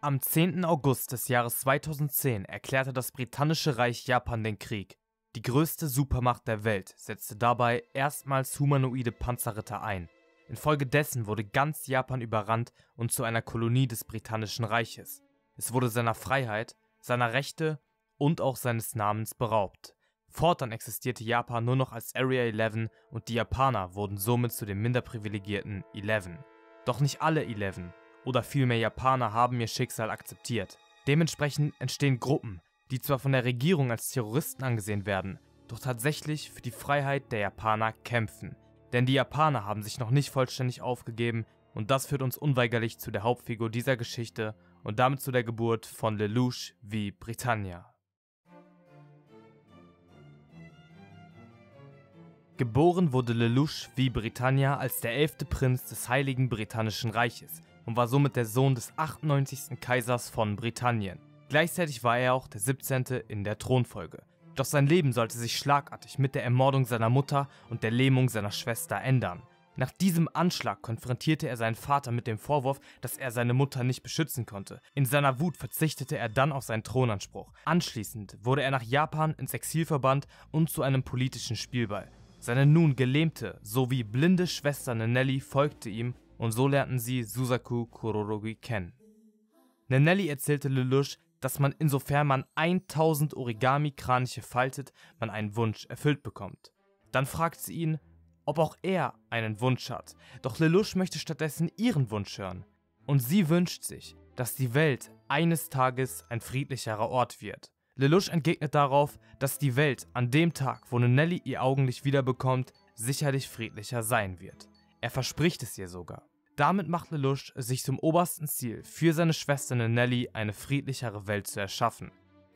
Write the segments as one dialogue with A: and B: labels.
A: Am 10. August des Jahres 2010 erklärte das britannische Reich Japan den Krieg. Die größte Supermacht der Welt setzte dabei erstmals humanoide Panzerritter ein. Infolgedessen wurde ganz Japan überrannt und zu einer Kolonie des britannischen Reiches. Es wurde seiner Freiheit, seiner Rechte und auch seines Namens beraubt. Fortan existierte Japan nur noch als Area 11 und die Japaner wurden somit zu den minder privilegierten 11. Doch nicht alle 11 oder vielmehr Japaner haben ihr Schicksal akzeptiert. Dementsprechend entstehen Gruppen, die zwar von der Regierung als Terroristen angesehen werden, doch tatsächlich für die Freiheit der Japaner kämpfen. Denn die Japaner haben sich noch nicht vollständig aufgegeben und das führt uns unweigerlich zu der Hauptfigur dieser Geschichte und damit zu der Geburt von Lelouch wie Britannia. Geboren wurde Lelouch wie Britannia als der elfte Prinz des Heiligen Britannischen Reiches und war somit der Sohn des 98. Kaisers von Britannien. Gleichzeitig war er auch der 17. in der Thronfolge. Doch sein Leben sollte sich schlagartig mit der Ermordung seiner Mutter und der Lähmung seiner Schwester ändern. Nach diesem Anschlag konfrontierte er seinen Vater mit dem Vorwurf, dass er seine Mutter nicht beschützen konnte. In seiner Wut verzichtete er dann auf seinen Thronanspruch. Anschließend wurde er nach Japan ins Exil verbannt und zu einem politischen Spielball. Seine nun gelähmte sowie blinde Schwester Nelly folgte ihm und so lernten sie Susaku Kurorogi kennen. Nenelli erzählte Lelouch, dass man insofern man 1000 Origami-Kraniche faltet, man einen Wunsch erfüllt bekommt. Dann fragt sie ihn, ob auch er einen Wunsch hat, doch Lelouch möchte stattdessen ihren Wunsch hören. Und sie wünscht sich, dass die Welt eines Tages ein friedlicherer Ort wird. Lelouch entgegnet darauf, dass die Welt an dem Tag, wo Nelly ihr Augenlicht wiederbekommt, sicherlich friedlicher sein wird. Er verspricht es ihr sogar. Damit macht Lelouch sich zum obersten Ziel, für seine Schwester Nelly eine friedlichere Welt zu erschaffen.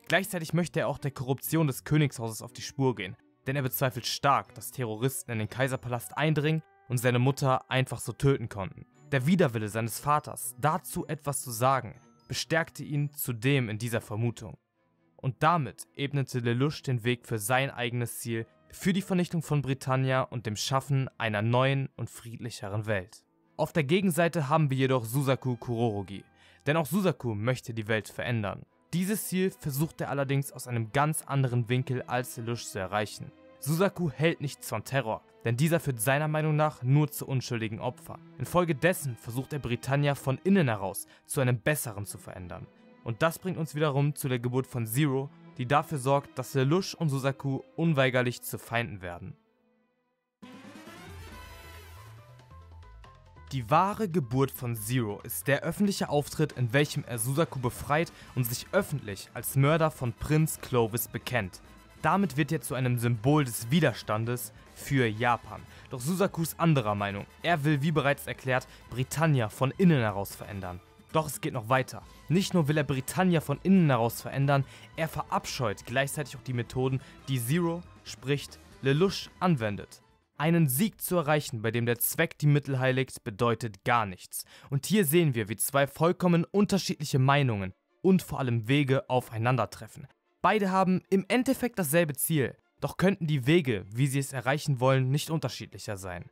A: Gleichzeitig möchte er auch der Korruption des Königshauses auf die Spur gehen, denn er bezweifelt stark, dass Terroristen in den Kaiserpalast eindringen und seine Mutter einfach so töten konnten. Der Widerwille seines Vaters, dazu etwas zu sagen, bestärkte ihn zudem in dieser Vermutung. Und damit ebnete Lelouch den Weg für sein eigenes Ziel, für die Vernichtung von Britannia und dem Schaffen einer neuen und friedlicheren Welt. Auf der Gegenseite haben wir jedoch Susaku Kurorogi, denn auch Susaku möchte die Welt verändern. Dieses Ziel versucht er allerdings aus einem ganz anderen Winkel als Lelouch zu erreichen. Susaku hält nichts von Terror, denn dieser führt seiner Meinung nach nur zu unschuldigen Opfern. Infolgedessen versucht er Britannia von innen heraus zu einem Besseren zu verändern. Und das bringt uns wiederum zu der Geburt von Zero, die dafür sorgt, dass Lelouch und Susaku unweigerlich zu Feinden werden. Die wahre Geburt von Zero ist der öffentliche Auftritt, in welchem er Susaku befreit und sich öffentlich als Mörder von Prinz Clovis bekennt. Damit wird er zu einem Symbol des Widerstandes für Japan. Doch Susaku ist anderer Meinung. Er will, wie bereits erklärt, Britannia von innen heraus verändern. Doch es geht noch weiter. Nicht nur will er Britannia von innen heraus verändern, er verabscheut gleichzeitig auch die Methoden, die Zero, spricht Lelouch, anwendet. Einen Sieg zu erreichen, bei dem der Zweck die Mittel heiligt, bedeutet gar nichts. Und hier sehen wir, wie zwei vollkommen unterschiedliche Meinungen und vor allem Wege aufeinandertreffen. Beide haben im Endeffekt dasselbe Ziel, doch könnten die Wege, wie sie es erreichen wollen, nicht unterschiedlicher sein.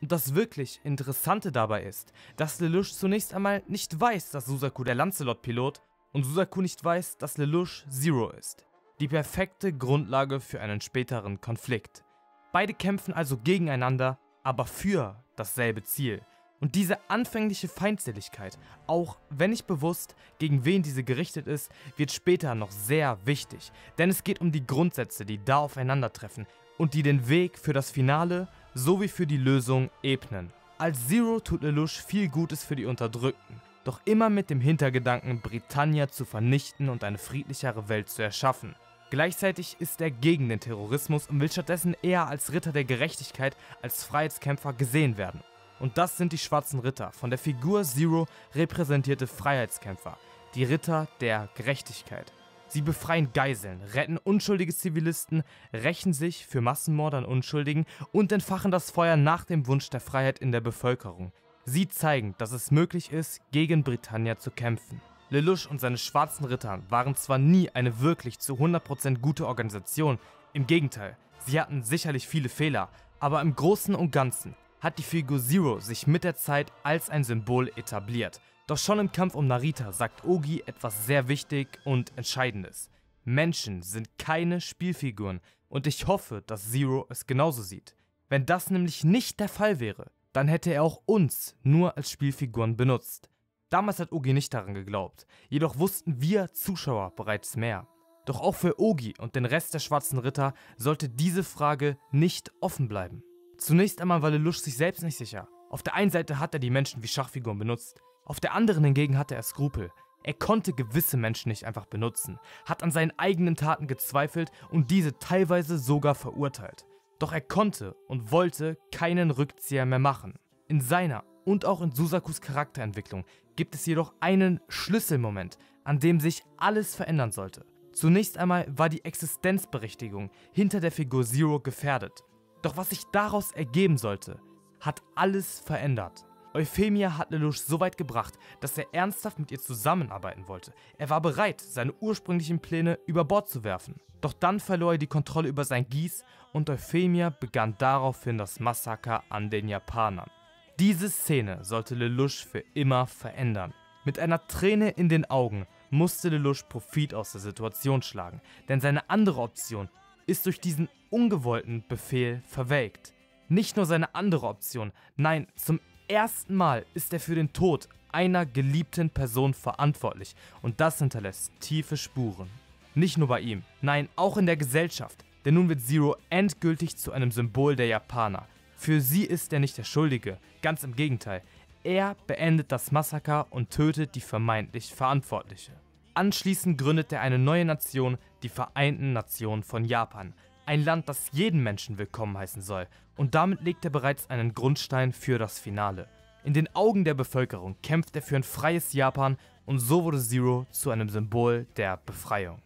A: Und das wirklich Interessante dabei ist, dass Lelouch zunächst einmal nicht weiß, dass Susaku der Lancelot-Pilot und Susaku nicht weiß, dass Lelouch Zero ist. Die perfekte Grundlage für einen späteren Konflikt. Beide kämpfen also gegeneinander, aber für dasselbe Ziel. Und diese anfängliche Feindseligkeit, auch wenn nicht bewusst, gegen wen diese gerichtet ist, wird später noch sehr wichtig. Denn es geht um die Grundsätze, die da aufeinandertreffen und die den Weg für das Finale sowie für die Lösung ebnen. Als Zero tut Lelouch viel Gutes für die Unterdrückten, doch immer mit dem Hintergedanken, Britannia zu vernichten und eine friedlichere Welt zu erschaffen. Gleichzeitig ist er gegen den Terrorismus und will stattdessen eher als Ritter der Gerechtigkeit als Freiheitskämpfer gesehen werden. Und das sind die Schwarzen Ritter, von der Figur Zero repräsentierte Freiheitskämpfer, die Ritter der Gerechtigkeit. Sie befreien Geiseln, retten unschuldige Zivilisten, rächen sich für Massenmord an Unschuldigen und entfachen das Feuer nach dem Wunsch der Freiheit in der Bevölkerung. Sie zeigen, dass es möglich ist, gegen Britannia zu kämpfen. Lelouch und seine schwarzen Ritter waren zwar nie eine wirklich zu 100% gute Organisation, im Gegenteil, sie hatten sicherlich viele Fehler, aber im Großen und Ganzen hat die Figur Zero sich mit der Zeit als ein Symbol etabliert. Doch schon im Kampf um Narita sagt Ogi etwas sehr wichtig und Entscheidendes. Menschen sind keine Spielfiguren und ich hoffe, dass Zero es genauso sieht. Wenn das nämlich nicht der Fall wäre, dann hätte er auch uns nur als Spielfiguren benutzt. Damals hat Ogi nicht daran geglaubt, jedoch wussten wir Zuschauer bereits mehr. Doch auch für Ogi und den Rest der Schwarzen Ritter sollte diese Frage nicht offen bleiben. Zunächst einmal war Lelouch sich selbst nicht sicher. Auf der einen Seite hat er die Menschen wie Schachfiguren benutzt, auf der anderen hingegen hatte er Skrupel. Er konnte gewisse Menschen nicht einfach benutzen, hat an seinen eigenen Taten gezweifelt und diese teilweise sogar verurteilt. Doch er konnte und wollte keinen Rückzieher mehr machen. In seiner und auch in Susakus Charakterentwicklung gibt es jedoch einen Schlüsselmoment, an dem sich alles verändern sollte. Zunächst einmal war die Existenzberechtigung hinter der Figur Zero gefährdet. Doch was sich daraus ergeben sollte, hat alles verändert. Euphemia hat Lelouch so weit gebracht, dass er ernsthaft mit ihr zusammenarbeiten wollte. Er war bereit, seine ursprünglichen Pläne über Bord zu werfen. Doch dann verlor er die Kontrolle über sein Gieß und Euphemia begann daraufhin das Massaker an den Japanern. Diese Szene sollte Lelouch für immer verändern. Mit einer Träne in den Augen musste Lelouch Profit aus der Situation schlagen, denn seine andere Option ist durch diesen ungewollten Befehl verwelkt. Nicht nur seine andere Option, nein, zum ersten Mal ist er für den Tod einer geliebten Person verantwortlich und das hinterlässt tiefe Spuren. Nicht nur bei ihm, nein, auch in der Gesellschaft, denn nun wird Zero endgültig zu einem Symbol der Japaner. Für sie ist er nicht der Schuldige, ganz im Gegenteil, er beendet das Massaker und tötet die vermeintlich Verantwortliche. Anschließend gründet er eine neue Nation, die Vereinten Nationen von Japan. Ein Land, das jeden Menschen willkommen heißen soll. Und damit legt er bereits einen Grundstein für das Finale. In den Augen der Bevölkerung kämpft er für ein freies Japan und so wurde Zero zu einem Symbol der Befreiung.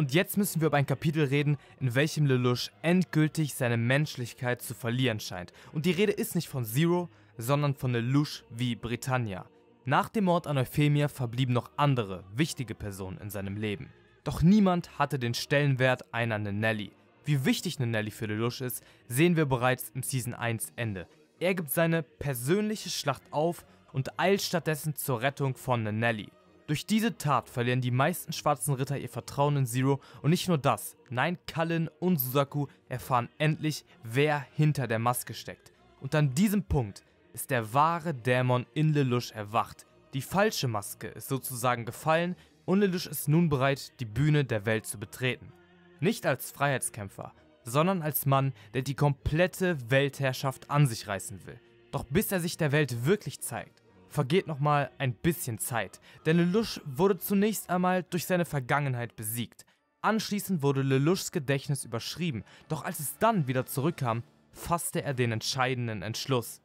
A: Und jetzt müssen wir über ein Kapitel reden, in welchem Lelouch endgültig seine Menschlichkeit zu verlieren scheint. Und die Rede ist nicht von Zero, sondern von Lelouch wie Britannia. Nach dem Mord an Euphemia verblieben noch andere, wichtige Personen in seinem Leben. Doch niemand hatte den Stellenwert einer Nelly. Wie wichtig Nelly für Lelouch ist, sehen wir bereits im Season 1 Ende. Er gibt seine persönliche Schlacht auf und eilt stattdessen zur Rettung von Nelly. Durch diese Tat verlieren die meisten schwarzen Ritter ihr Vertrauen in Zero und nicht nur das, nein, Kallen und Susaku erfahren endlich, wer hinter der Maske steckt. Und an diesem Punkt ist der wahre Dämon in Lelouch erwacht. Die falsche Maske ist sozusagen gefallen und Lelouch ist nun bereit, die Bühne der Welt zu betreten. Nicht als Freiheitskämpfer, sondern als Mann, der die komplette Weltherrschaft an sich reißen will. Doch bis er sich der Welt wirklich zeigt, vergeht nochmal ein bisschen Zeit, denn Lelouch wurde zunächst einmal durch seine Vergangenheit besiegt. Anschließend wurde Lelouchs Gedächtnis überschrieben, doch als es dann wieder zurückkam, fasste er den entscheidenden Entschluss.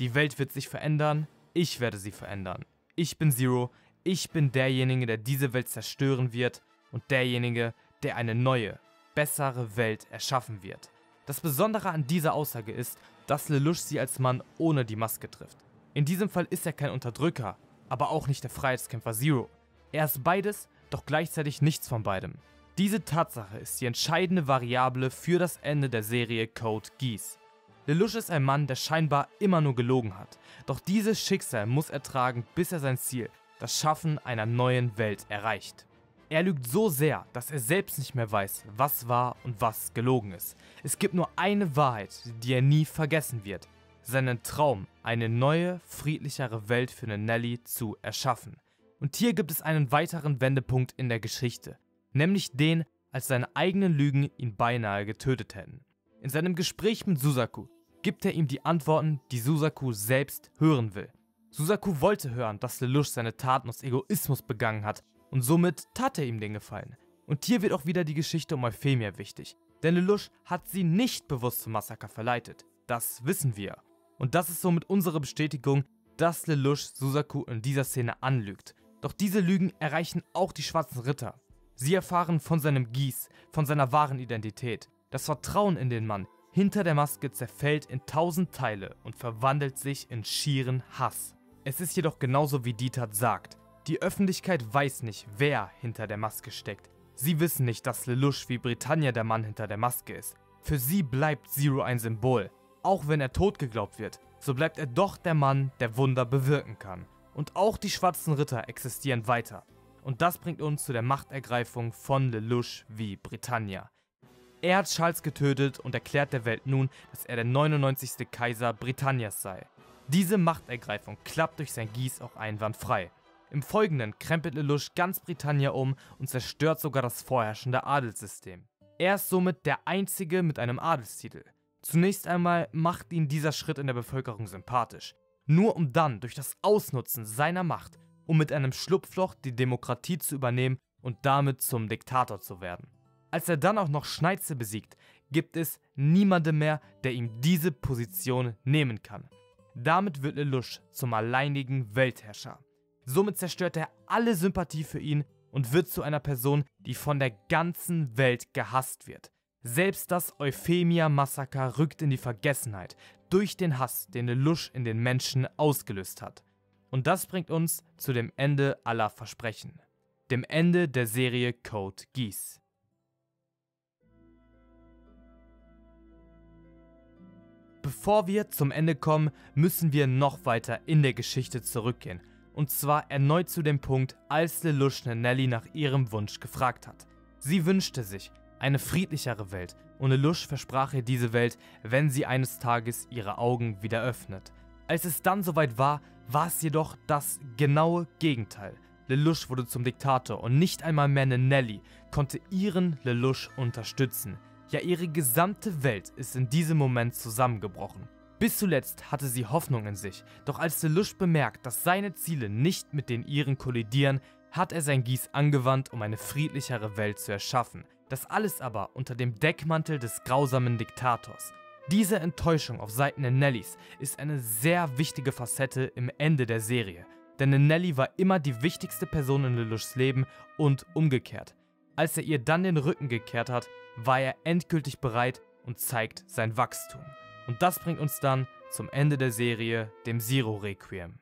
A: Die Welt wird sich verändern, ich werde sie verändern. Ich bin Zero, ich bin derjenige, der diese Welt zerstören wird und derjenige, der eine neue, bessere Welt erschaffen wird. Das Besondere an dieser Aussage ist, dass Lelouch sie als Mann ohne die Maske trifft. In diesem Fall ist er kein Unterdrücker, aber auch nicht der Freiheitskämpfer Zero. Er ist beides, doch gleichzeitig nichts von beidem. Diese Tatsache ist die entscheidende Variable für das Ende der Serie Code Geass. Lelouch ist ein Mann, der scheinbar immer nur gelogen hat. Doch dieses Schicksal muss er tragen, bis er sein Ziel, das Schaffen einer neuen Welt, erreicht. Er lügt so sehr, dass er selbst nicht mehr weiß, was wahr und was gelogen ist. Es gibt nur eine Wahrheit, die er nie vergessen wird seinen Traum, eine neue, friedlichere Welt für Nelly zu erschaffen. Und hier gibt es einen weiteren Wendepunkt in der Geschichte, nämlich den, als seine eigenen Lügen ihn beinahe getötet hätten. In seinem Gespräch mit Susaku gibt er ihm die Antworten, die Susaku selbst hören will. Susaku wollte hören, dass Lelouch seine Taten aus Egoismus begangen hat und somit tat er ihm den Gefallen. Und hier wird auch wieder die Geschichte um Euphemia wichtig, denn Lelouch hat sie nicht bewusst zum Massaker verleitet. Das wissen wir. Und das ist somit unsere Bestätigung, dass Lelouch Susaku in dieser Szene anlügt. Doch diese Lügen erreichen auch die schwarzen Ritter. Sie erfahren von seinem Gieß, von seiner wahren Identität. Das Vertrauen in den Mann hinter der Maske zerfällt in tausend Teile und verwandelt sich in schieren Hass. Es ist jedoch genauso wie Dieter sagt. Die Öffentlichkeit weiß nicht, wer hinter der Maske steckt. Sie wissen nicht, dass Lelouch wie Britannia der Mann hinter der Maske ist. Für sie bleibt Zero ein Symbol. Auch wenn er tot geglaubt wird, so bleibt er doch der Mann, der Wunder bewirken kann. Und auch die schwarzen Ritter existieren weiter. Und das bringt uns zu der Machtergreifung von Lelouch wie Britannia. Er hat Charles getötet und erklärt der Welt nun, dass er der 99. Kaiser Britannias sei. Diese Machtergreifung klappt durch sein Gieß auch einwandfrei. Im Folgenden krempelt Lelouch ganz Britannia um und zerstört sogar das vorherrschende Adelssystem. Er ist somit der Einzige mit einem Adelstitel. Zunächst einmal macht ihn dieser Schritt in der Bevölkerung sympathisch, nur um dann durch das Ausnutzen seiner Macht, um mit einem Schlupfloch die Demokratie zu übernehmen und damit zum Diktator zu werden. Als er dann auch noch Schneitze besiegt, gibt es niemanden mehr, der ihm diese Position nehmen kann. Damit wird Lelouch zum alleinigen Weltherrscher. Somit zerstört er alle Sympathie für ihn und wird zu einer Person, die von der ganzen Welt gehasst wird. Selbst das Euphemia-Massaker rückt in die Vergessenheit durch den Hass, den Lelouch in den Menschen ausgelöst hat. Und das bringt uns zu dem Ende aller Versprechen. Dem Ende der Serie Code Geass. Bevor wir zum Ende kommen, müssen wir noch weiter in der Geschichte zurückgehen. Und zwar erneut zu dem Punkt, als Lelouch Nelly nach ihrem Wunsch gefragt hat. Sie wünschte sich eine friedlichere Welt und Lelouch versprach ihr diese Welt, wenn sie eines Tages ihre Augen wieder öffnet. Als es dann soweit war, war es jedoch das genaue Gegenteil. Lelouch wurde zum Diktator und nicht einmal mehr Nelly konnte ihren Lelouch unterstützen. Ja, ihre gesamte Welt ist in diesem Moment zusammengebrochen. Bis zuletzt hatte sie Hoffnung in sich, doch als Lelouch bemerkt, dass seine Ziele nicht mit den ihren kollidieren, hat er sein Gieß angewandt, um eine friedlichere Welt zu erschaffen. Das alles aber unter dem Deckmantel des grausamen Diktators. Diese Enttäuschung auf Seiten der Nellys ist eine sehr wichtige Facette im Ende der Serie, denn Nelly war immer die wichtigste Person in Lelouchs Leben und umgekehrt. Als er ihr dann den Rücken gekehrt hat, war er endgültig bereit und zeigt sein Wachstum. Und das bringt uns dann zum Ende der Serie, dem Zero Requiem.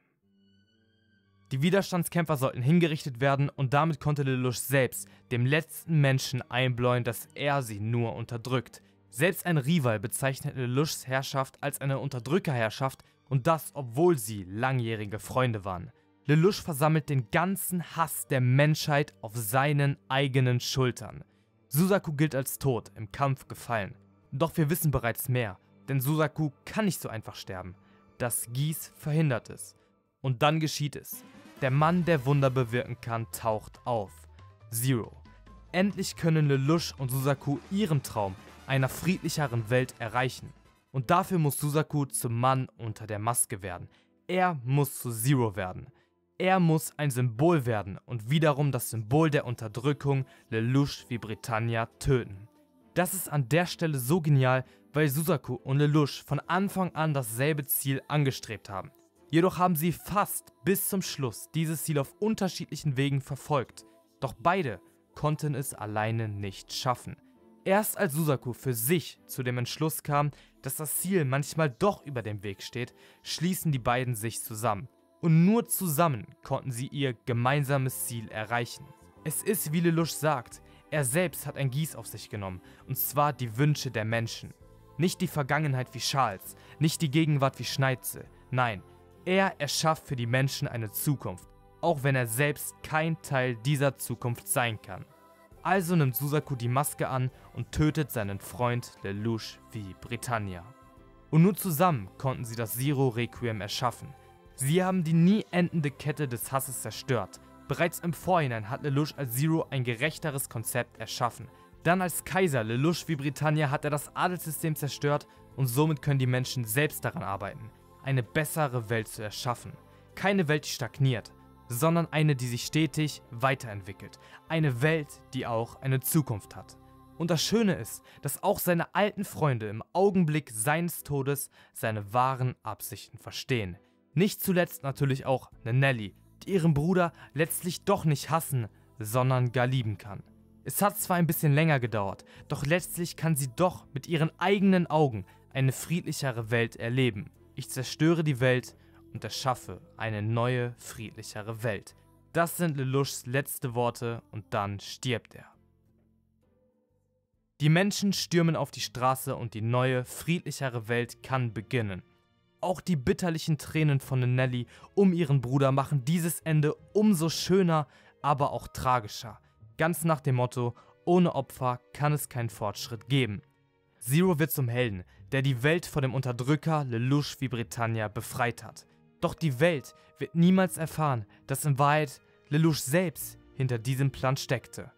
A: Die Widerstandskämpfer sollten hingerichtet werden und damit konnte Lelouch selbst dem letzten Menschen einbläuen, dass er sie nur unterdrückt. Selbst ein Rival bezeichnet Lelouchs Herrschaft als eine Unterdrückerherrschaft und das, obwohl sie langjährige Freunde waren. Lelouch versammelt den ganzen Hass der Menschheit auf seinen eigenen Schultern. Susaku gilt als tot, im Kampf gefallen. Doch wir wissen bereits mehr, denn Susaku kann nicht so einfach sterben. Das Gieß verhindert es. Und dann geschieht es. Der Mann, der Wunder bewirken kann, taucht auf. Zero. Endlich können Lelouch und Susaku ihren Traum einer friedlicheren Welt erreichen. Und dafür muss Susaku zum Mann unter der Maske werden. Er muss zu Zero werden. Er muss ein Symbol werden und wiederum das Symbol der Unterdrückung Lelouch wie Britannia töten. Das ist an der Stelle so genial, weil Susaku und Lelouch von Anfang an dasselbe Ziel angestrebt haben. Jedoch haben sie fast bis zum Schluss dieses Ziel auf unterschiedlichen Wegen verfolgt. Doch beide konnten es alleine nicht schaffen. Erst als Susaku für sich zu dem Entschluss kam, dass das Ziel manchmal doch über dem Weg steht, schließen die beiden sich zusammen und nur zusammen konnten sie ihr gemeinsames Ziel erreichen. Es ist, wie Lelouch sagt, er selbst hat ein Gieß auf sich genommen, und zwar die Wünsche der Menschen. Nicht die Vergangenheit wie Charles, nicht die Gegenwart wie Schneitze, nein, er erschafft für die Menschen eine Zukunft, auch wenn er selbst kein Teil dieser Zukunft sein kann. Also nimmt Susaku die Maske an und tötet seinen Freund Lelouch wie Britannia. Und nur zusammen konnten sie das Zero Requiem erschaffen – Sie haben die nie endende Kette des Hasses zerstört. Bereits im Vorhinein hat Lelouch als Zero ein gerechteres Konzept erschaffen. Dann als Kaiser Lelouch wie Britannia hat er das Adelssystem zerstört und somit können die Menschen selbst daran arbeiten, eine bessere Welt zu erschaffen. Keine Welt, die stagniert, sondern eine, die sich stetig weiterentwickelt. Eine Welt, die auch eine Zukunft hat. Und das Schöne ist, dass auch seine alten Freunde im Augenblick seines Todes seine wahren Absichten verstehen. Nicht zuletzt natürlich auch Nelly, die ihren Bruder letztlich doch nicht hassen, sondern gar lieben kann. Es hat zwar ein bisschen länger gedauert, doch letztlich kann sie doch mit ihren eigenen Augen eine friedlichere Welt erleben. Ich zerstöre die Welt und erschaffe eine neue, friedlichere Welt. Das sind Lelouchs letzte Worte und dann stirbt er. Die Menschen stürmen auf die Straße und die neue, friedlichere Welt kann beginnen. Auch die bitterlichen Tränen von Nelly um ihren Bruder machen dieses Ende umso schöner, aber auch tragischer. Ganz nach dem Motto, ohne Opfer kann es keinen Fortschritt geben. Zero wird zum Helden, der die Welt vor dem Unterdrücker Lelouch wie Britannia befreit hat. Doch die Welt wird niemals erfahren, dass in Wahrheit Lelouch selbst hinter diesem Plan steckte.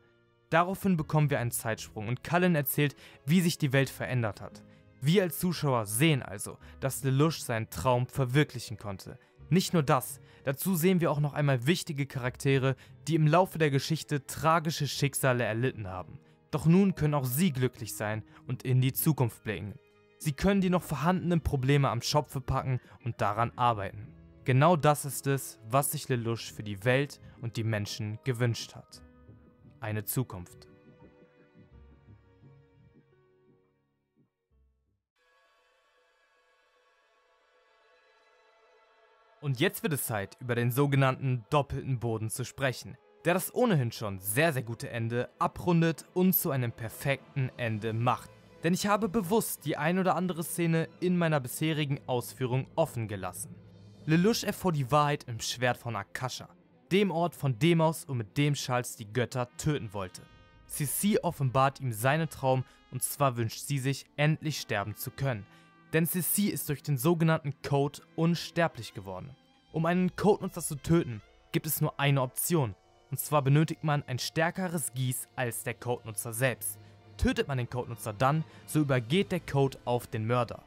A: Daraufhin bekommen wir einen Zeitsprung und Cullen erzählt, wie sich die Welt verändert hat. Wir als Zuschauer sehen also, dass Lelouch seinen Traum verwirklichen konnte. Nicht nur das, dazu sehen wir auch noch einmal wichtige Charaktere, die im Laufe der Geschichte tragische Schicksale erlitten haben. Doch nun können auch sie glücklich sein und in die Zukunft blicken. Sie können die noch vorhandenen Probleme am Schopfe packen und daran arbeiten. Genau das ist es, was sich Lelouch für die Welt und die Menschen gewünscht hat. Eine Zukunft. Und jetzt wird es Zeit, über den sogenannten doppelten Boden zu sprechen, der das ohnehin schon sehr, sehr gute Ende abrundet und zu einem perfekten Ende macht. Denn ich habe bewusst die ein oder andere Szene in meiner bisherigen Ausführung offen gelassen. Lelouch erfuhr die Wahrheit im Schwert von Akasha, dem Ort von dem aus und mit dem Charles die Götter töten wollte. Sissi offenbart ihm seinen Traum und zwar wünscht sie sich, endlich sterben zu können. Denn Sissi ist durch den sogenannten Code unsterblich geworden. Um einen Codenutzer zu töten, gibt es nur eine Option. Und zwar benötigt man ein stärkeres Gieß als der Codenutzer selbst. Tötet man den Codenutzer dann, so übergeht der Code auf den Mörder.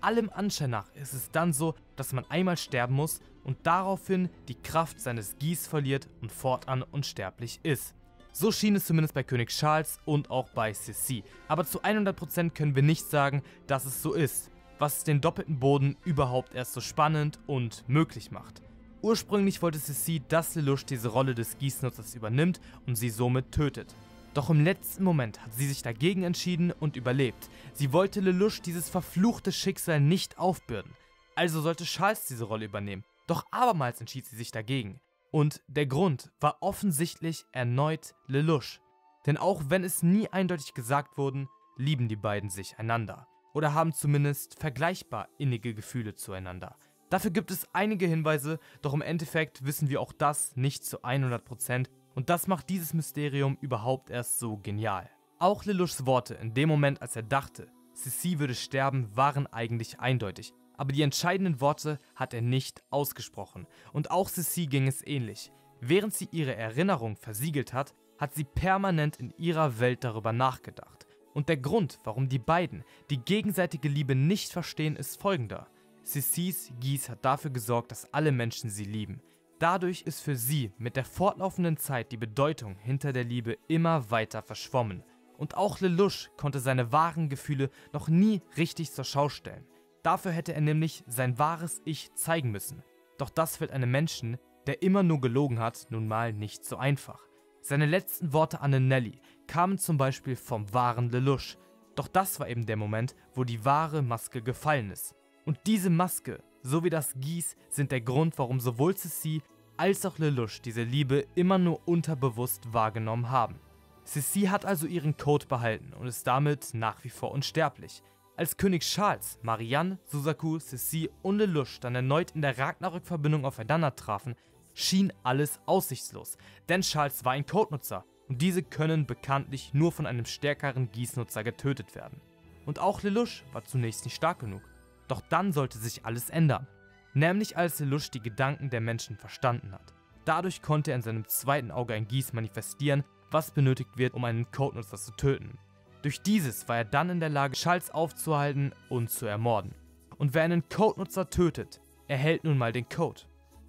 A: Allem Anschein nach ist es dann so, dass man einmal sterben muss und daraufhin die Kraft seines Gieß verliert und fortan unsterblich ist. So schien es zumindest bei König Charles und auch bei Sissi. Aber zu 100% können wir nicht sagen, dass es so ist, was den doppelten Boden überhaupt erst so spannend und möglich macht. Ursprünglich wollte Sissi, dass Lelouch diese Rolle des Gießnutzers übernimmt und sie somit tötet. Doch im letzten Moment hat sie sich dagegen entschieden und überlebt. Sie wollte Lelouch dieses verfluchte Schicksal nicht aufbürden. Also sollte Charles diese Rolle übernehmen. Doch abermals entschied sie sich dagegen. Und der Grund war offensichtlich erneut Lelouch. Denn auch wenn es nie eindeutig gesagt wurde, lieben die beiden sich einander. Oder haben zumindest vergleichbar innige Gefühle zueinander. Dafür gibt es einige Hinweise, doch im Endeffekt wissen wir auch das nicht zu 100% und das macht dieses Mysterium überhaupt erst so genial. Auch Lelouchs Worte in dem Moment, als er dachte, Sissi würde sterben, waren eigentlich eindeutig. Aber die entscheidenden Worte hat er nicht ausgesprochen. Und auch Sissi ging es ähnlich. Während sie ihre Erinnerung versiegelt hat, hat sie permanent in ihrer Welt darüber nachgedacht. Und der Grund, warum die beiden die gegenseitige Liebe nicht verstehen, ist folgender. Sissis Gieß hat dafür gesorgt, dass alle Menschen sie lieben. Dadurch ist für sie mit der fortlaufenden Zeit die Bedeutung hinter der Liebe immer weiter verschwommen. Und auch Lelouch konnte seine wahren Gefühle noch nie richtig zur Schau stellen. Dafür hätte er nämlich sein wahres Ich zeigen müssen. Doch das fällt einem Menschen, der immer nur gelogen hat, nun mal nicht so einfach. Seine letzten Worte an Nelly kamen zum Beispiel vom wahren Lelouch. Doch das war eben der Moment, wo die wahre Maske gefallen ist. Und diese Maske sowie das Gieß sind der Grund, warum sowohl Sissi als auch Lelouch diese Liebe immer nur unterbewusst wahrgenommen haben. Sissi hat also ihren Code behalten und ist damit nach wie vor unsterblich. Als König Charles, Marianne, Susaku, Sissi und Lelouch dann erneut in der Ragnarök-Verbindung aufeinander trafen, schien alles aussichtslos, denn Charles war ein Codenutzer und diese können bekanntlich nur von einem stärkeren Gießnutzer getötet werden. Und auch Lelouch war zunächst nicht stark genug. Doch dann sollte sich alles ändern. Nämlich als Lelouch die Gedanken der Menschen verstanden hat. Dadurch konnte er in seinem zweiten Auge ein Gieß manifestieren, was benötigt wird, um einen Codenutzer zu töten. Durch dieses war er dann in der Lage, Charles aufzuhalten und zu ermorden. Und wer einen Codenutzer tötet, erhält nun mal den Code.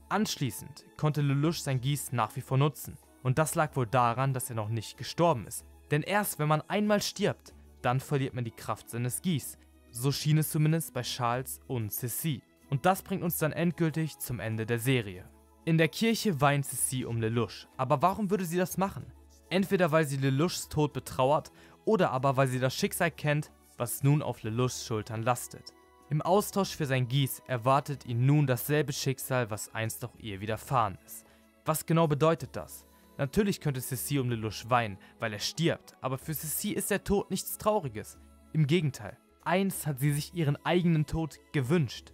A: Anschließend konnte Lelouch sein Gieß nach wie vor nutzen. Und das lag wohl daran, dass er noch nicht gestorben ist. Denn erst wenn man einmal stirbt, dann verliert man die Kraft seines Gieß, so schien es zumindest bei Charles und Cissy. Und das bringt uns dann endgültig zum Ende der Serie. In der Kirche weint Cissy um Lelouch, aber warum würde sie das machen? Entweder weil sie Lelouchs Tod betrauert oder aber weil sie das Schicksal kennt, was nun auf Lelouchs Schultern lastet. Im Austausch für sein Gieß erwartet ihn nun dasselbe Schicksal, was einst auch ihr widerfahren ist. Was genau bedeutet das? Natürlich könnte Ceci um Lelouch weinen, weil er stirbt, aber für Ceci ist der Tod nichts Trauriges. Im Gegenteil, eins hat sie sich ihren eigenen Tod gewünscht.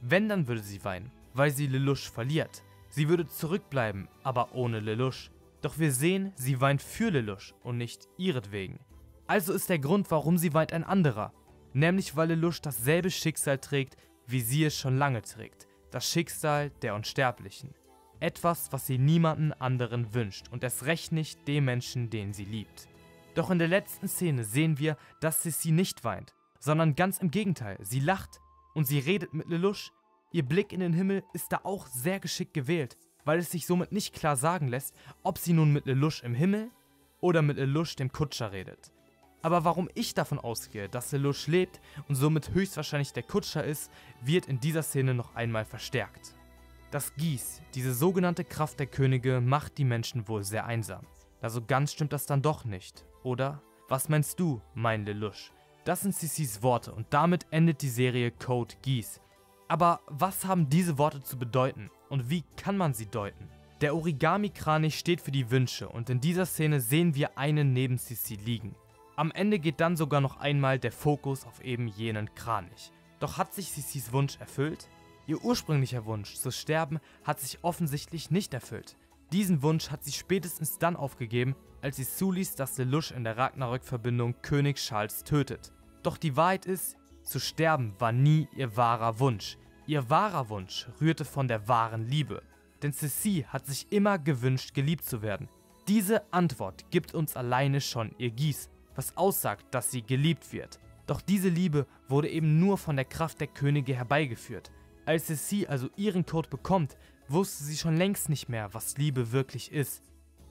A: Wenn, dann würde sie weinen, weil sie Lelouch verliert. Sie würde zurückbleiben, aber ohne Lelouch. Doch wir sehen, sie weint für Lelouch und nicht ihretwegen. Also ist der Grund, warum sie weint, ein anderer. Nämlich weil Lelouch dasselbe Schicksal trägt, wie sie es schon lange trägt. Das Schicksal der Unsterblichen. Etwas, was sie niemanden anderen wünscht und erst recht nicht dem Menschen, den sie liebt. Doch in der letzten Szene sehen wir, dass Sissi nicht weint, sondern ganz im Gegenteil, sie lacht und sie redet mit Lelouch. Ihr Blick in den Himmel ist da auch sehr geschickt gewählt, weil es sich somit nicht klar sagen lässt, ob sie nun mit Lelouch im Himmel oder mit Lelouch dem Kutscher redet. Aber warum ich davon ausgehe, dass Lelouch lebt und somit höchstwahrscheinlich der Kutscher ist, wird in dieser Szene noch einmal verstärkt. Das Gieß, diese sogenannte Kraft der Könige, macht die Menschen wohl sehr einsam. Also ganz stimmt das dann doch nicht, oder? Was meinst du, mein Lelouch? Das sind Cicis Worte und damit endet die Serie Code Geese. Aber was haben diese Worte zu bedeuten und wie kann man sie deuten? Der Origami-Kranich steht für die Wünsche und in dieser Szene sehen wir einen neben Sissi liegen. Am Ende geht dann sogar noch einmal der Fokus auf eben jenen Kranich. Doch hat sich Sissis Wunsch erfüllt? Ihr ursprünglicher Wunsch zu sterben hat sich offensichtlich nicht erfüllt. Diesen Wunsch hat sie spätestens dann aufgegeben, als sie zuließ, dass Lelouch in der Ragnarök-Verbindung König Charles tötet. Doch die Wahrheit ist, zu sterben war nie ihr wahrer Wunsch. Ihr wahrer Wunsch rührte von der wahren Liebe. Denn Ceci hat sich immer gewünscht, geliebt zu werden. Diese Antwort gibt uns alleine schon ihr Gieß, was aussagt, dass sie geliebt wird. Doch diese Liebe wurde eben nur von der Kraft der Könige herbeigeführt. Als Ceci also ihren Code bekommt, wusste sie schon längst nicht mehr, was Liebe wirklich ist.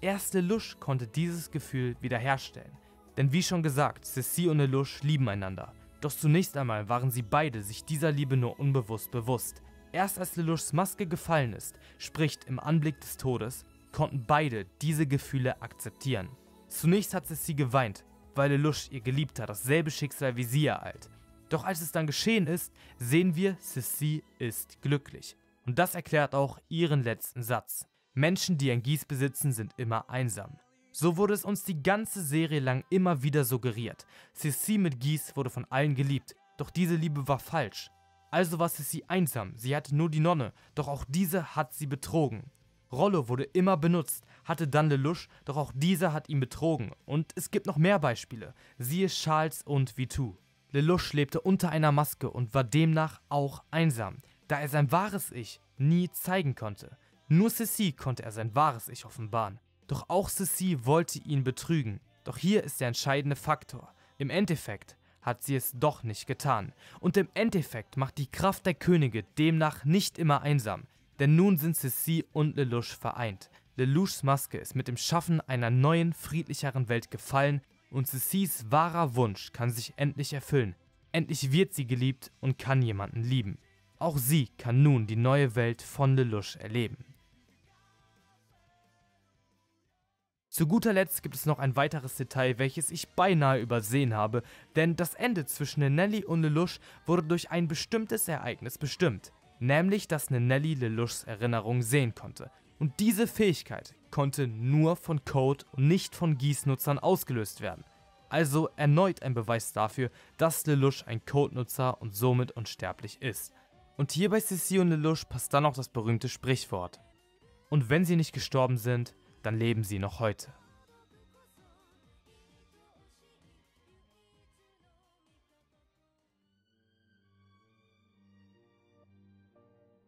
A: Erst Lelouch konnte dieses Gefühl wiederherstellen. Denn wie schon gesagt, Ceci und Lelouch lieben einander. Doch zunächst einmal waren sie beide sich dieser Liebe nur unbewusst bewusst. Erst als Lelouchs Maske gefallen ist, spricht im Anblick des Todes, konnten beide diese Gefühle akzeptieren. Zunächst hat Ceci geweint, weil Lelouch ihr Geliebter dasselbe Schicksal wie sie ereilt. Doch als es dann geschehen ist, sehen wir, Ceci ist glücklich. Und das erklärt auch ihren letzten Satz. Menschen, die ein Gieß besitzen, sind immer einsam. So wurde es uns die ganze Serie lang immer wieder suggeriert. Sissi mit Gies wurde von allen geliebt, doch diese Liebe war falsch. Also war Sissi einsam, sie hatte nur die Nonne, doch auch diese hat sie betrogen. Rollo wurde immer benutzt, hatte dann Lelouch, doch auch dieser hat ihn betrogen. Und es gibt noch mehr Beispiele, siehe Charles und Vitou. Lelouch lebte unter einer Maske und war demnach auch einsam, da er sein wahres Ich nie zeigen konnte. Nur Sissi konnte er sein wahres Ich offenbaren. Doch auch Sissi wollte ihn betrügen. Doch hier ist der entscheidende Faktor. Im Endeffekt hat sie es doch nicht getan. Und im Endeffekt macht die Kraft der Könige demnach nicht immer einsam. Denn nun sind Sissi und Lelouch vereint. Lelouchs Maske ist mit dem Schaffen einer neuen, friedlicheren Welt gefallen und Sissis wahrer Wunsch kann sich endlich erfüllen. Endlich wird sie geliebt und kann jemanden lieben. Auch sie kann nun die neue Welt von Lelouch erleben. Zu guter Letzt gibt es noch ein weiteres Detail, welches ich beinahe übersehen habe, denn das Ende zwischen Nelly und Lelouch wurde durch ein bestimmtes Ereignis bestimmt, nämlich dass Nelly Lelouchs Erinnerung sehen konnte. Und diese Fähigkeit konnte nur von Code und nicht von Gießnutzern ausgelöst werden. Also erneut ein Beweis dafür, dass Lelouch ein Codenutzer und somit unsterblich ist. Und hier bei Sissi und Lelouch passt dann auch das berühmte Sprichwort. Und wenn sie nicht gestorben sind, dann leben sie noch heute.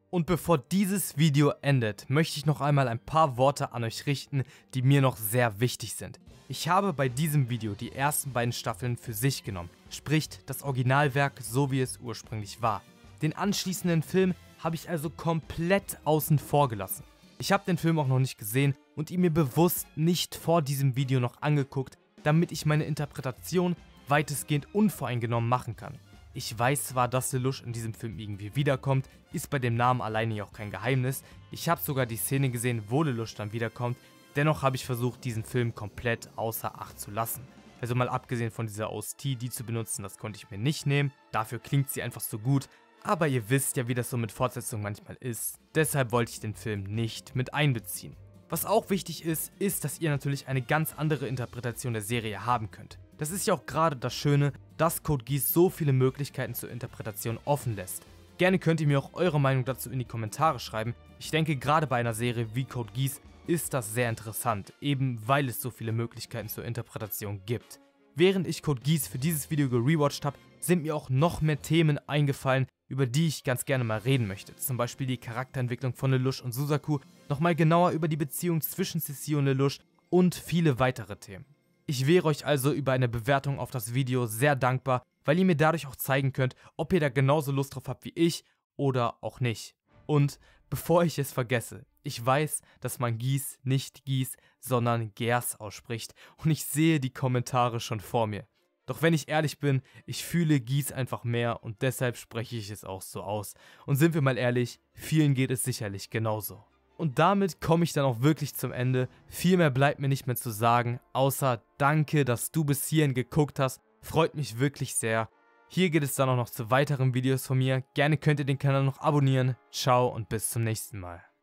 A: Und bevor dieses Video endet, möchte ich noch einmal ein paar Worte an euch richten, die mir noch sehr wichtig sind. Ich habe bei diesem Video die ersten beiden Staffeln für sich genommen, sprich das Originalwerk so wie es ursprünglich war. Den anschließenden Film habe ich also komplett außen vor gelassen. Ich habe den Film auch noch nicht gesehen und ihn mir bewusst nicht vor diesem Video noch angeguckt, damit ich meine Interpretation weitestgehend unvoreingenommen machen kann. Ich weiß zwar, dass Lelouch in diesem Film irgendwie wiederkommt, ist bei dem Namen alleine auch kein Geheimnis. Ich habe sogar die Szene gesehen, wo Lelouch dann wiederkommt. Dennoch habe ich versucht, diesen Film komplett außer Acht zu lassen. Also mal abgesehen von dieser OST, die zu benutzen, das konnte ich mir nicht nehmen. Dafür klingt sie einfach so gut. Aber ihr wisst ja, wie das so mit Fortsetzungen manchmal ist. Deshalb wollte ich den Film nicht mit einbeziehen. Was auch wichtig ist, ist, dass ihr natürlich eine ganz andere Interpretation der Serie haben könnt. Das ist ja auch gerade das Schöne, dass Code Geass so viele Möglichkeiten zur Interpretation offen lässt. Gerne könnt ihr mir auch eure Meinung dazu in die Kommentare schreiben. Ich denke, gerade bei einer Serie wie Code Geass ist das sehr interessant, eben weil es so viele Möglichkeiten zur Interpretation gibt. Während ich Code Geass für dieses Video gerewatcht habe, sind mir auch noch mehr Themen eingefallen, über die ich ganz gerne mal reden möchte. Zum Beispiel die Charakterentwicklung von Lelouch und Suzaku, nochmal genauer über die Beziehung zwischen Sissi und Lelouch und viele weitere Themen. Ich wäre euch also über eine Bewertung auf das Video sehr dankbar, weil ihr mir dadurch auch zeigen könnt, ob ihr da genauso Lust drauf habt wie ich oder auch nicht. Und bevor ich es vergesse, ich weiß, dass man Gies nicht Gies, sondern Gers ausspricht und ich sehe die Kommentare schon vor mir. Doch wenn ich ehrlich bin, ich fühle Gies einfach mehr und deshalb spreche ich es auch so aus. Und sind wir mal ehrlich, vielen geht es sicherlich genauso. Und damit komme ich dann auch wirklich zum Ende. Viel mehr bleibt mir nicht mehr zu sagen, außer danke, dass du bis hierhin geguckt hast. Freut mich wirklich sehr. Hier geht es dann auch noch zu weiteren Videos von mir. Gerne könnt ihr den Kanal noch abonnieren. Ciao und bis zum nächsten Mal.